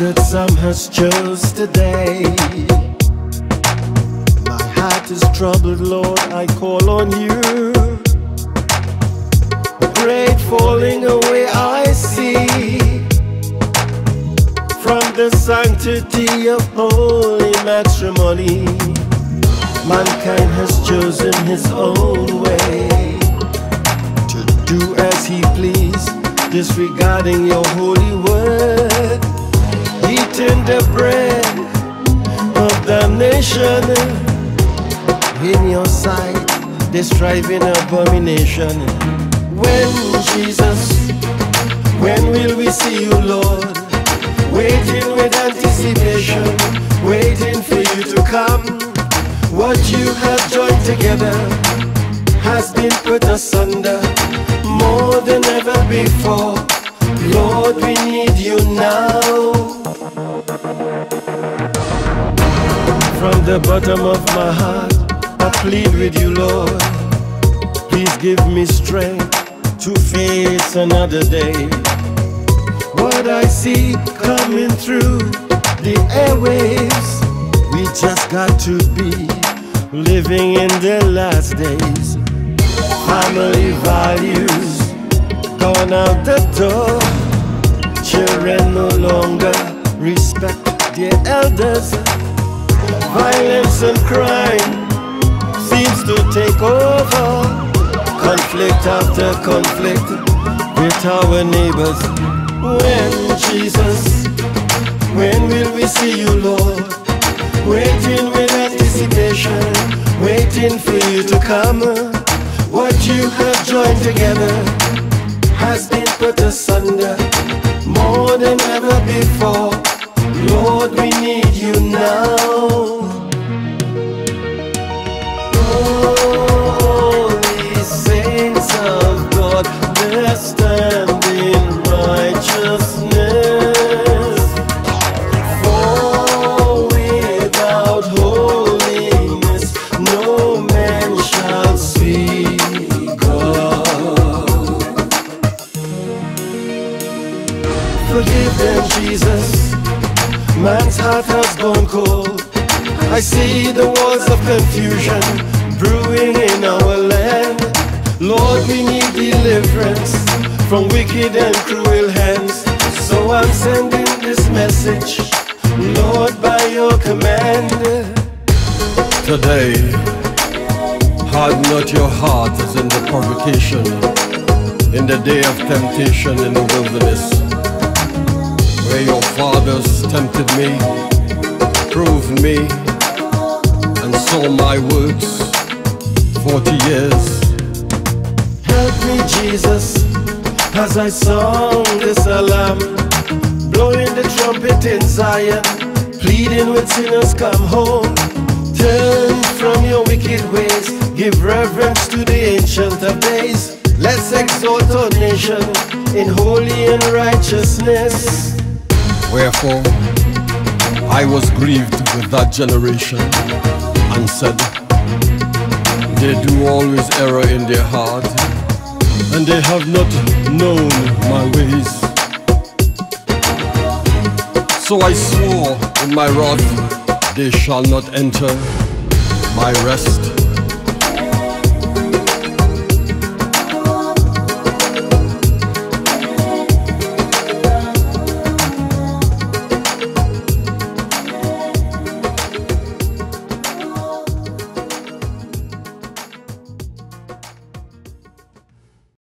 that some has chose today. My heart is troubled, Lord, I call on you. A great falling away I see from the sanctity of holy matrimony. Mankind has chosen his own way to do as he please, disregarding your holy word. The bread of damnation in your sight, they strive in abomination. When Jesus, when will we see you, Lord? Waiting with anticipation, waiting for you to come. What you have joined together has been put asunder more than ever before. Lord, we need you now. From the bottom of my heart, I plead with you, Lord. Please give me strength to face another day. What I see coming through the airwaves, we just got to be living in the last days. Family values gone out the door. Children no longer their elders. Violence and crime seems to take over. Conflict after conflict with our neighbors. When Jesus, when will we see you, Lord? Waiting with anticipation, waiting for you to come. What you have joined together has been put asunder more than ever before. Gone cold. I see the walls of confusion brewing in our land. Lord, we need deliverance from wicked and cruel hands. So I'm sending this message, Lord, by your command. Today, harden not your heart as in the provocation, in the day of temptation in the wilderness, where your fathers tempted me, proved me, and saw my works forty years. Help me, Jesus, as I song this alarm, blowing the trumpet in Zion, pleading with sinners, come home. Turn from your wicked ways, give reverence to the ancient of days. Let's exalt our nation in holy and righteousness. Wherefore, I was grieved with that generation and said, They do always error in their heart, and they have not known my ways. So I swore in my wrath, they shall not enter my rest.